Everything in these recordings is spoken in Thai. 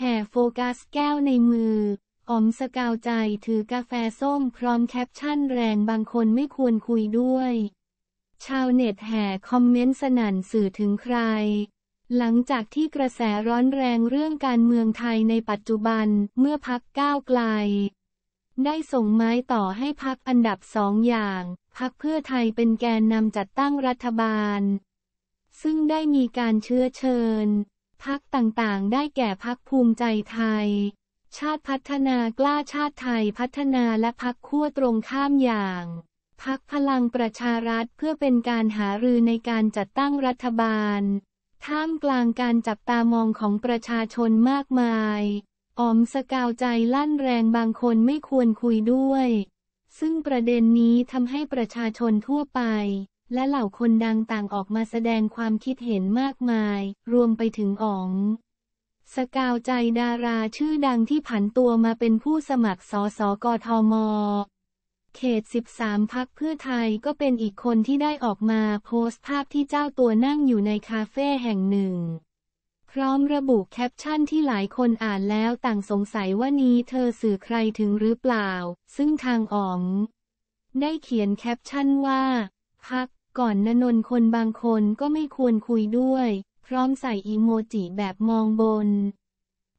แห่โฟกัสแก้วในมือ อ๋อมสกาวใจถือกาแฟส้มพร้อมแคปชั่นแรงบางคนไม่ควรคุยด้วย ชาวเน็ตแห่คอมเมนต์สนั่นสื่อถึงใคร หลังจากที่กระแสร้อนแรงเรื่องการเมืองไทยในปัจจุบันเมื่อพรรคก้าวไกล ได้ส่งไม้ต่อให้พรรคอันดับสองอย่าง พรรคเพื่อไทยเป็นแกนนำจัดตั้งรัฐบาล ซึ่งได้มีการเชื้อเชิญ พักต่างๆ ได้แก่พักภูมิใจไทย ชาติพัฒนากล้าชาติไทยพัฒนาและพักขั้วตรงข้ามอย่างพักพลังประชารัฐเพื่อเป็นการหารือในการจัดตั้งรัฐบาล ท่ามกลางการจับตามองของประชาชนมากมายออมสกาวใจลั่นแรงบางคนไม่ควรคุยด้วย ซึ่งประเด็นนี้ทำให้ประชาชนทั่วไป และเหล่าคนดังต่างออกมาแสดงความคิดเห็นมากมาย รวมไปถึงอ๋อง สกาวใจดาราชื่อดังที่ผันตัวมาเป็นผู้สมัครสสกทม เขต 13 พักเพื่อไทยก็เป็นอีกคนที่ได้ออกมาโพสต์ภาพที่เจ้าตัวนั่งอยู่ในคาเฟ่แห่งหนึ่ง พร้อมระบุแคปชั่นที่หลายคนอ่านแล้วต่างสงสัยว่านี้เธอสื่อใครถึงหรือเปล่า ซึ่งทางอ๋อม ได้เขียนแคปชั่นว่า พักก่อนนนนคนบางคนก็ไม่ควรคุยด้วย พร้อมใส่อีโมจิแบบมองบน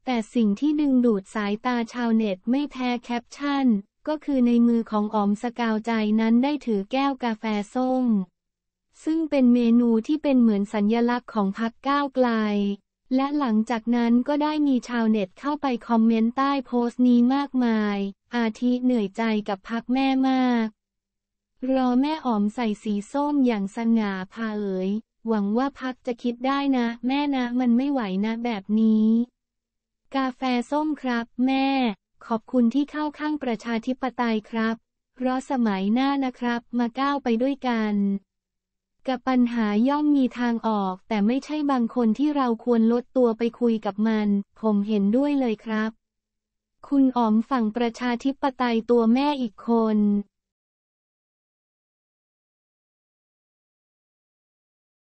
แต่สิ่งที่ดึงดูดสายตาชาวเน็ตไม่แพ้แคปชั่น ก็คือในมือของอ๋อมสกาวใจนั้นได้ถือแก้วกาแฟส้ม ซึ่งเป็นเมนูที่เป็นเหมือนสัญลักษณ์ของพรรคก้าวไกล และหลังจากนั้นก็ได้มีชาวเน็ตเข้าไปคอมเมนต์ใต้โพสต์นี้มากมาย อาทิเหนื่อยใจกับพักแม่มาก รอแม่อ๋อมใส่สีส้มอย่างสง่าพาเอ๋ย หวังว่าพักจะคิดได้นะ แม่นะ มันไม่ไหวนะแบบนี้ กาแฟส้มครับ แม่ ขอบคุณที่เข้าข้างประชาธิปไตยครับ รอสมัยหน้านะครับ มาก้าวไปด้วยกัน กับปัญหาย่อมมีทางออก แต่ไม่ใช่บางคนที่เราควรลดตัวไปคุยกับมัน ผมเห็นด้วยเลยครับ คุณอ๋อมฝั่งประชาธิปไตยตัวแม่อีกคน